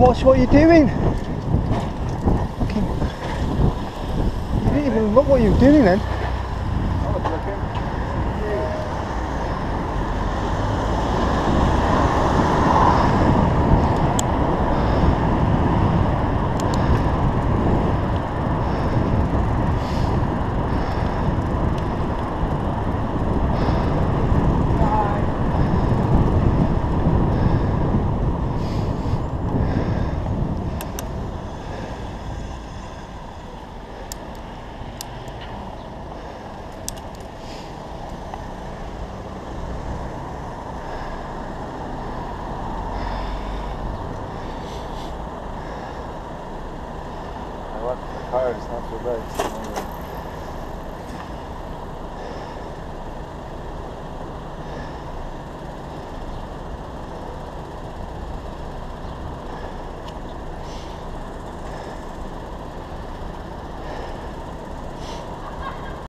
Watch what you're doing. Fucking. You didn't even look what you were doing then. luck, the car is not so bad.